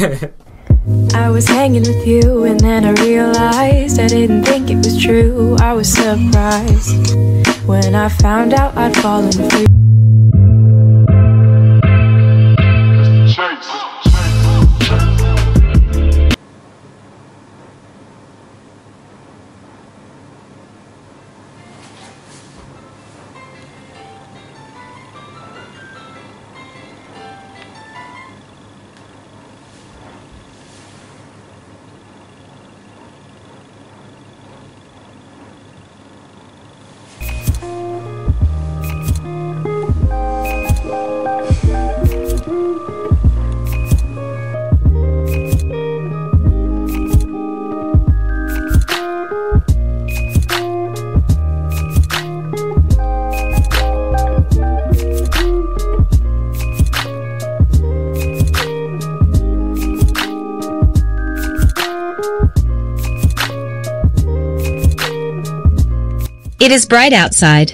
I was hanging with you and then I realized I didn't think it was true. I was surprised when I found out I'd fallen for you. It is bright outside.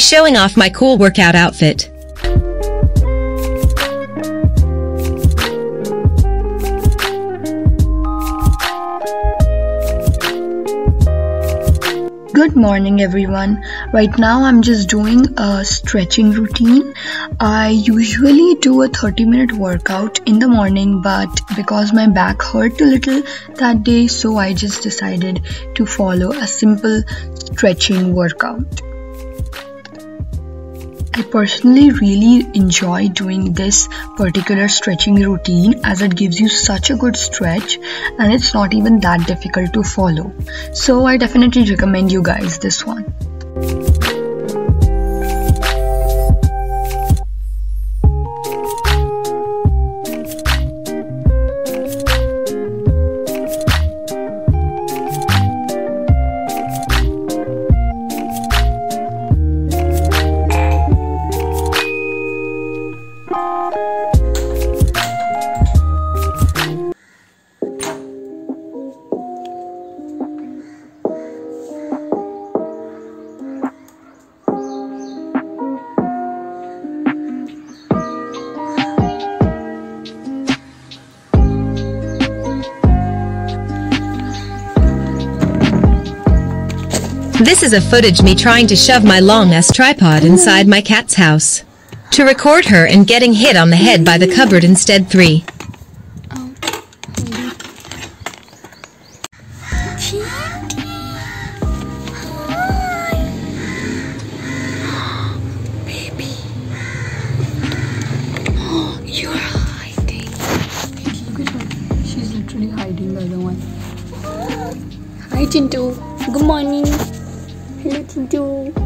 Showing off my cool workout outfit. Good morning everyone. Right now I'm just doing a stretching routine. I usually do a 30 minute workout in the morning but because my back hurt a little that day so I just decided to follow a simple stretching workout. I personally really enjoy doing this particular stretching routine as it gives you such a good stretch and it's not even that difficult to follow. So I definitely recommend you guys this one. This is a footage me trying to shove my long-ass tripod inside my cat's house. To record her and getting hit on the head by the cupboard instead 3. Baby. You're hiding. She's literally hiding the other one. Hi, Chintu. Good morning. Hello, Chintu.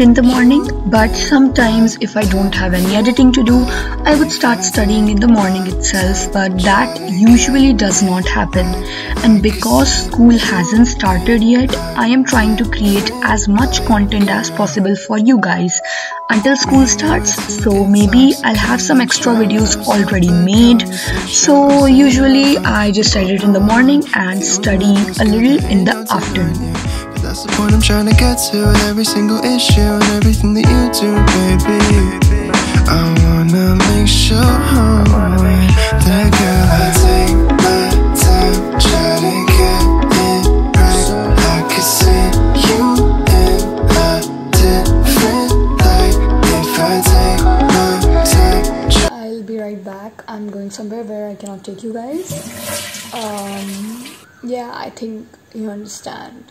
In the morning, but sometimes if I don't have any editing to do, I would start studying in the morning itself, but that usually does not happen. And because school hasn't started yet, I am trying to create as much content as possible for you guys until school starts. So maybe I'll have some extra videos already made. So usually I just edit in the morning and study a little in the afternoon. That's the point I'm trying to get to with every single issue and everything that you do, baby. I wanna make sure that girl I take my time, try to get it right. I could see you in a different time. I'll be right back. I'm going somewhere where I cannot take you guys. Um, yeah, I think you understand.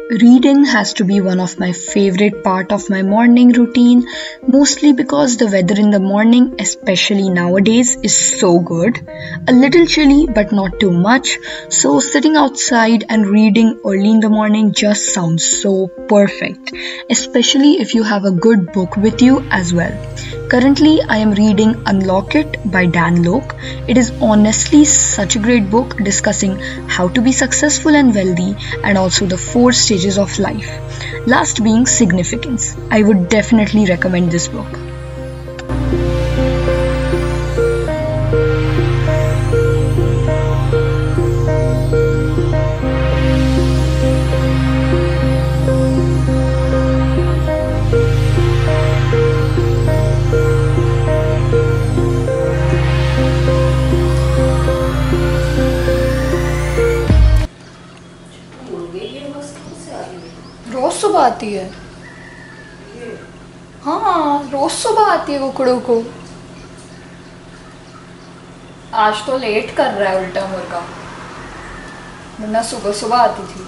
Reading has to be one of my favorite part of my morning routine, mostly because the weather in the morning, especially nowadays, is so good. A little chilly, but not too much. So sitting outside and reading early in the morning just sounds so perfect, especially if you have a good book with you as well. Currently, I am reading Unlock It by Dan Lok. It is honestly such a great book discussing how to be successful and wealthy and also the four stages of life. Last being significance. I would definitely recommend this book. आती है। हाँ रोज सुबह आती है कुकड़ों को। आज तो late कर रहा है उल्टा मुर्गा। वरना सुबह सुबह आती थी.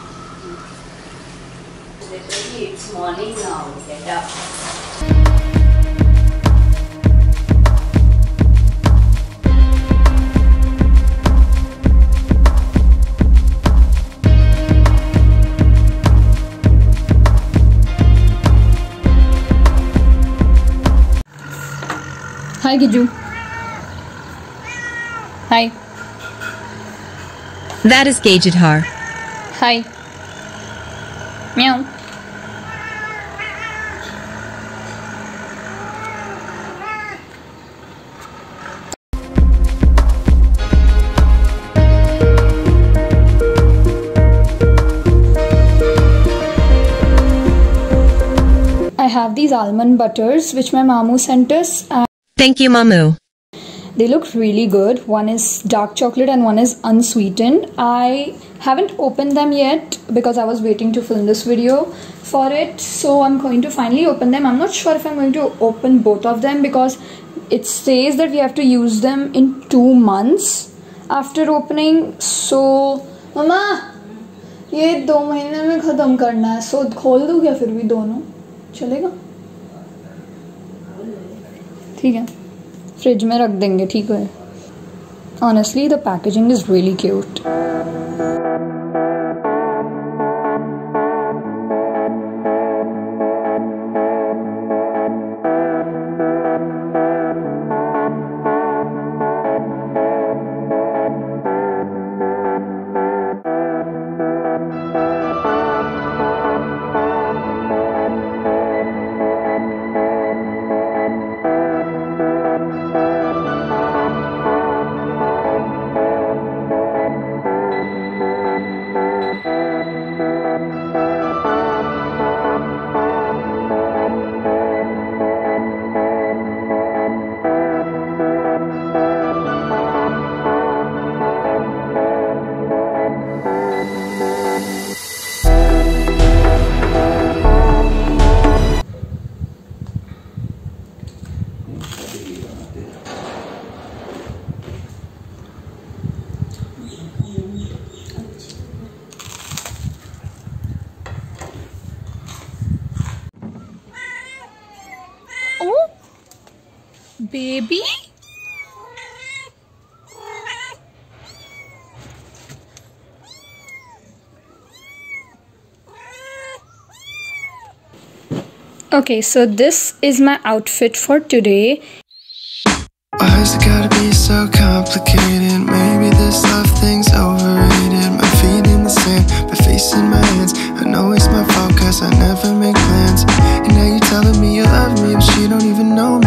Hi, Giju. Hi. That is Gajidhar. Hi. Meow. I have these almond butters which my mamu sent us. Thank you, Mamu. they look really good. One is dark chocolate and one is unsweetened. I haven't opened them yet because I was waiting to film this video for it. So I'm going to finally open them. I'm not sure if I'm going to open both of them because it says that we have to use them in two months after opening. So, मम्मा ये दो महीने में ख़त्म करना है सो खोल दूँ क्या फिर भी दोनों चलेगा ठीक है। फ्रिज में रख देंगे ठीक है। Honestly the packaging is really cute Okay, so this is my outfit for today. It gotta be so complicated? Maybe this love thing's overrated. My feet in the sand, but facing my hands. I know it's my fault cause I never make plans. And now you're telling me you love me, but don't even know me.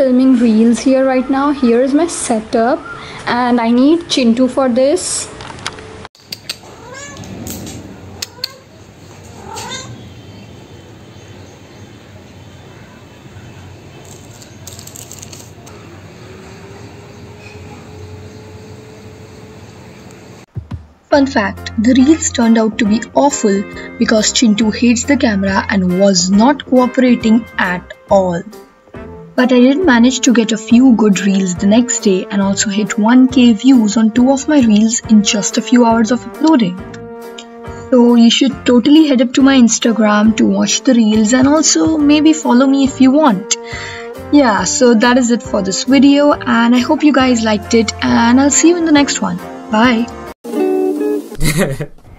Filming reels here right now. Here is my setup and I need Chintu for this. Fun fact the reels turned out to be awful because Chintu hates the camera and was not cooperating at all. But I did manage to get a few good reels the next day and also hit 1k views on two of my reels in just a few hours of uploading. So you should totally head up to my Instagram to watch the reels and also maybe follow me if you want. Yeah, so that is it for this video and I hope you guys liked it and I'll see you in the next one. Bye.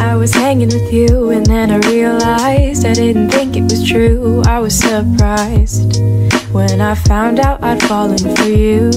I was hanging with you and then I realized I didn't think it was true. I was surprised when I found out I'd fallen for you.